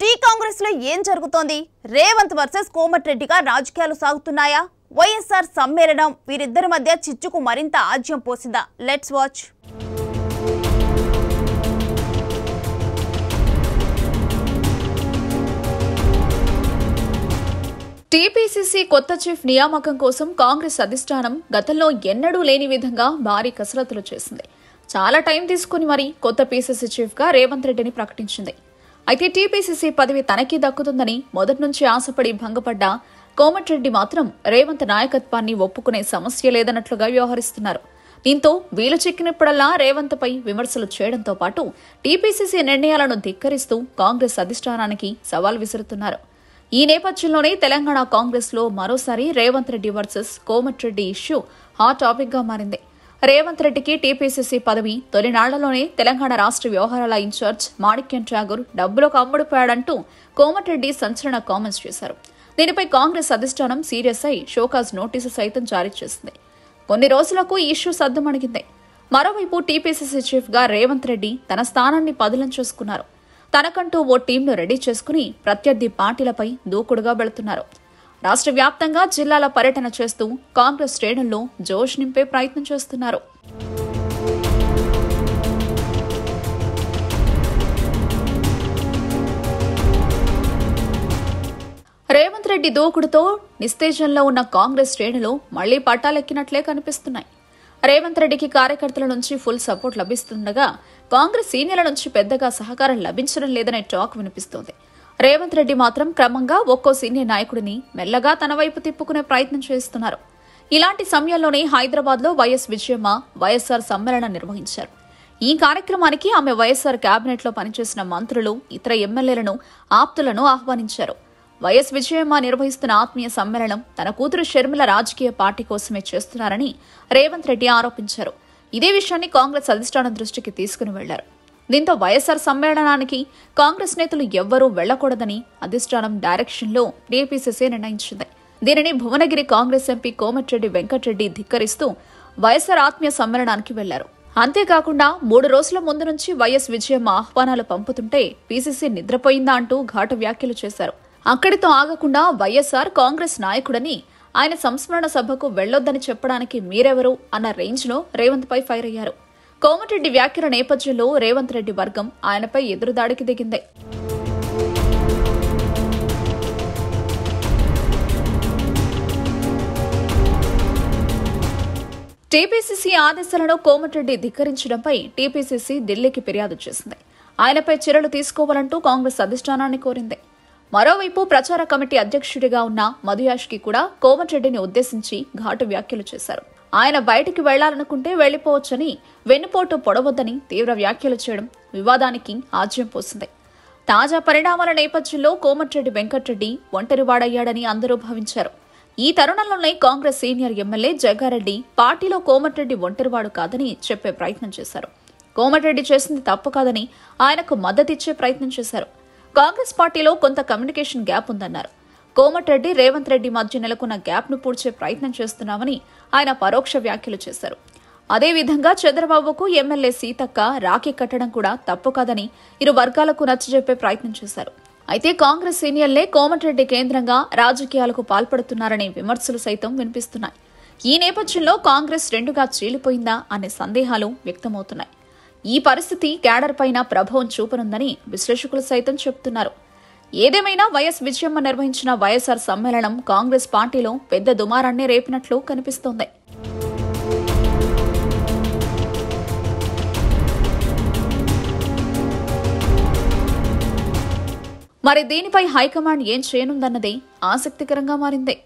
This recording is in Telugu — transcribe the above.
టీ కాంగ్రెస్లో ఏం జరుగుతోంది? రేవంత్ వర్సెస్ కోమటిరెడ్డిగా రాజకీయాలు సాగుతున్నాయా? వైఎస్ఆర్ సమ్మేళనం వీరిద్దరి మధ్య చిచ్చుకు మరింత ఆజ్యం పోసిందా? లెట్స్ వాచ్ టీపీసీసీ కొత్త చీఫ్ నియామకం కోసం కాంగ్రెస్ అధిష్టానం గతంలో ఎన్నడూ లేని విధంగా భారీ కసరత్తులు చేసింది. చాలా టైం తీసుకుని మరి కొత్త పీసీసీ చీఫ్గా రేవంత్ రెడ్డిని ప్రకటించింది. అయితే టీపీసీసీ పదవి తనకి దక్కుతుందని మొదటి నుంచి ఆశపడి భంగపడ్డ కోమటిరెడ్డి మాత్రం రేవంత్ నాయకత్వాన్ని ఒప్పుకునే సమస్య లేదన్నట్లుగా వ్యవహరిస్తున్నారు. దీంతో వీలు చిక్కినప్పుడల్లా రేవంత్పై విమర్శలు చేయడంతో పాటు టీపీసీసీ నిర్ణయాలను ధిక్కరిస్తూ కాంగ్రెస్ అధిష్టానానికి సవాల్ విసురుతున్నారు. ఈ నేపథ్యంలోనే తెలంగాణ కాంగ్రెస్లో మరోసారి Revanth Reddy versus Komatireddy issue hot టాపిక్గా మారింది. రేవంత్ రెడ్డికి టీపీసీసీ పదవి. తొలినాళ్ళలోనే తెలంగాణ రాష్ట్ర వ్యవహారాల ఇన్ఛార్జ్ మాణిక్యం ఠాగూర్ డబ్బులకు అమ్ముడుపోయాడంటూ కోమటిరెడ్డి సంచలన కామెంట్స్ చేశారు. దీనిపై కాంగ్రెస్ అధిష్టానం సీరియస్ అయి షోకాజ్ నోటీసు సైతం జారీ చేసింది. కొన్ని రోజులకు ఈ ఇష్యూ సద్దుమణిగింది మరోవైపు టీపీసీసీ చీఫ్గా రేవంత్ రెడ్డి తన స్థానాన్ని పదిలం చేసుకున్నారు. తనకంటూ ఓ టీంను రెడీ చేసుకుని ప్రత్యర్థి పార్టీలపై దూకుడుగా వెళుతున్నారు. రాష్ట్ర వ్యాప్తంగా జిల్లాల పర్యటన చేస్తూ కాంగ్రెస్ శ్రేణుల్లో జోష్ నింపే ప్రయత్నం చేస్తున్నారు. రేవంత్ రెడ్డి దూకుడుతో నిస్తేజంలో ఉన్న కాంగ్రెస్ శ్రేణులు మళ్ళీ పట్టాలెక్కినట్లే కనిపిస్తున్నాయి. రేవంత్ రెడ్డికి కార్యకర్తల నుంచి ఫుల్ సపోర్ట్ లభిస్తుండగా కాంగ్రెస్ సీనియర్ల నుంచి పెద్దగా సహకారం లభించడం లేదనే టాక్ వినిపిస్తోంది. రేవంత్ రెడ్డి మాత్రం క్రమంగా ఒక్కో సీనియర్ నాయకుడిని మెల్లగా తన వైపు తిప్పుకునే ప్రయత్నం చేస్తున్నారు. ఇలాంటి సమయంలోనే హైదరాబాద్లో వైఎస్ విజయమ్మ వైఎస్ఆర్ సమ్మేళనం నిర్వహించారు. ఈ కార్యక్రమానికి ఆమె వైఎస్ఆర్ కేబినెట్లో పనిచేసిన మంత్రులు ఇతర ఎమ్మెల్యేలను ఆప్తులను ఆహ్వానించారు. వైఎస్ విజయమ్మ నిర్వహిస్తున్న ఆత్మీయ సమ్మేళనం తన కూతురు షర్మిల రాజకీయ పార్టీ కోసమే చేస్తున్నారని రేవంత్ రెడ్డి ఆరోపించారు. ఇదే విషయాన్ని కాంగ్రెస్ అధిష్టానం దృష్టికి తీసుకుని వెళ్ళారు. దీంతో వైఎస్ఆర్ సమ్మేళనానికి కాంగ్రెస్ నేతలు ఎవ్వరూ వెళ్ళకూడదని అధిష్టానం డైరెక్షన్లో టీపీసీసీ నిర్ణయించింది. దీనిని భువనగిరి కాంగ్రెస్ ఎంపీ కోమటిరెడ్డి వెంకటరెడ్డి ధిక్కరిస్తూ వైఎస్ఆర్ ఆత్మీయ సమ్మేళనానికి వెళ్ళారు. అంతేకాకుండా మూడు రోజుల ముందు నుంచి వైఎస్ విజయమ్మ ఆహ్వానాలు పంపుతుంటే పీసీసీ నిద్రపోయిందా అంటూ ఘాటు వ్యాఖ్యలు చేశారు. అక్కడితో ఆగకుండా వైఎస్ఆర్ కాంగ్రెస్ నాయకుడని ఆయన సంస్మరణ సభకు వెళ్ళొద్దని చెప్పడానికి మీరెవరు అన్న రేంజ్లో రేవంత్పై ఫైర్ అయ్యారు. కోమటిరెడ్డి వ్యాఖ్యల నేపథ్యంలో రేవంత్ రెడ్డి వర్గం ఆయనపై ఎదురుదాడికి దిగింది. టీపీసీసీ ఆదేశాలను కోమటిరెడ్డి ధిక్కరించడంపై టీపీసీసీ ఢిల్లీకి ఫిర్యాదు చేసింది. ఆయనపై చర్యలు తీసుకోవాలంటూ కాంగ్రెస్ అధిష్టానాన్ని కోరింది. మరోవైపు ప్రచార కమిటీ అధ్యక్షుడిగా ఉన్న మధుయాష్కి కూడా కోమటిరెడ్డిని ఉద్దేశించి ఘాటు వ్యాఖ్యలు చేశారు. ఆయన బయటికి వెళ్ళాలనుకుంటే వెళ్ళిపోవచ్చని వెన్నుపోటు పొడవద్దని తీవ్ర వ్యాఖ్యలు చేయడం వివాదానికి ఆజ్యం పోసింది. తాజా పరిణామాల నేపథ్యంలో కోమటిరెడ్డి వెంకటరెడ్డి ఒంటరివాడయ్యాడని అందరూ భావించారు. ఈ తరుణంలోనే కాంగ్రెస్ సీనియర్ ఎమ్మెల్యే జగ్గారెడ్డి పార్టీలో కోమటిరెడ్డి ఒంటరివాడు కాదని చెప్పే ప్రయత్నం చేశారు. కోమటిరెడ్డి చేసింది తప్పు కాదని ఆయనకు మద్దతిచ్చే ప్రయత్నం చేశారు. కాంగ్రెస్ పార్టీలో కొంత కమ్యూనికేషన్ గ్యాప్ ఉందన్నారు. కోమటిరెడ్డి రేవంత్ రెడ్డి మధ్య నెలకున్న గ్యాప్ను పూడ్చే ప్రయత్నం చేస్తున్నామని ఆయన పరోక్ష వ్యాఖ్యలు చేశారు. అదేవిధంగా చంద్రబాబుకు ఎమ్మెల్యే సీతక్క రాఖీ కట్టడం కూడా తప్పు కాదని ఇరు వర్గాలకు నచ్చజెప్పే ప్రయత్నం చేశారు. అయితే కాంగ్రెస్ సీనియర్లే కోమటిరెడ్డి కేంద్రంగా రాజకీయాలకు పాల్పడుతున్నారనే విమర్శలు సైతం వినిపిస్తున్నాయి. ఈ నేపథ్యంలో కాంగ్రెస్ రెండుగా చీలిపోయిందా అనే సందేహాలు వ్యక్తమవుతున్నాయి. ఈ పరిస్థితి క్యాడర్ పైన ప్రభావం చూపనుందని విశ్లేషకులు సైతం చెబుతున్నారు ఏదేమైనా వైఎస్ విజయమ్మ నిర్వహించిన వైఎస్ఆర్ సమ్మేళనం కాంగ్రెస్ పార్టీలో పెద్ద దుమారాన్ని రేపినట్లు కనిపిస్తోంది. మరి దీనిపై హైకమాండ్ ఏం చేయనుందన్నది ఆసక్తికరంగా మారింది.